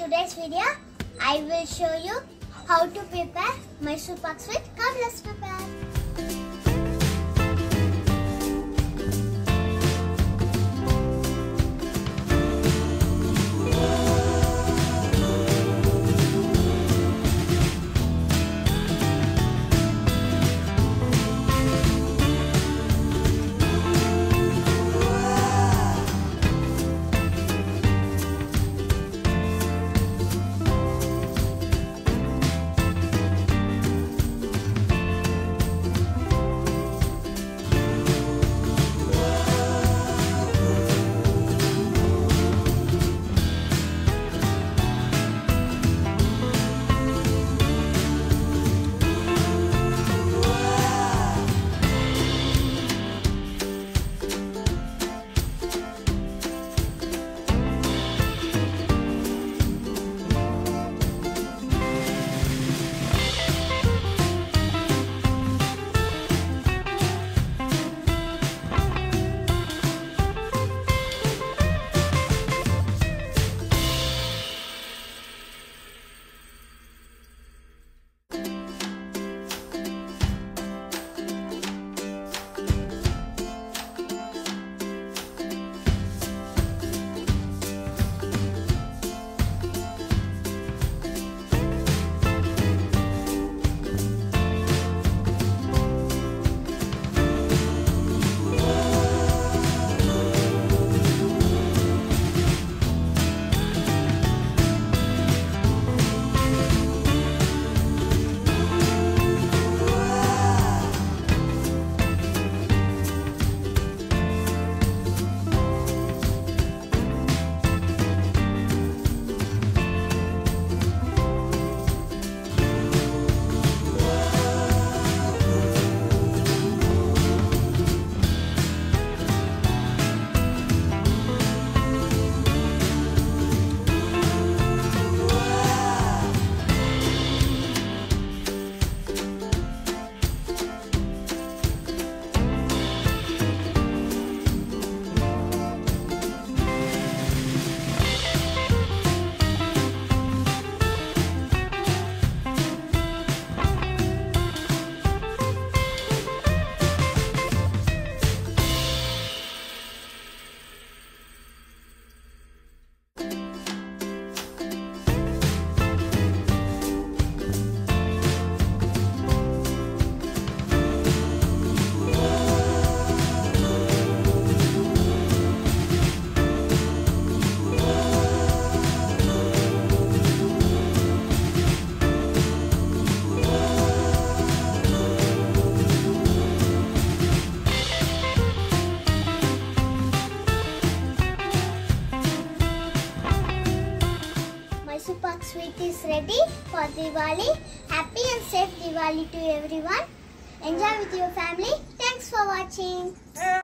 today's video, I will show you how to prepare Mysore Pak. Come, let's prepare. Ready for Diwali. Happy and safe Diwali to everyone. Enjoy with your family. Thanks for watching.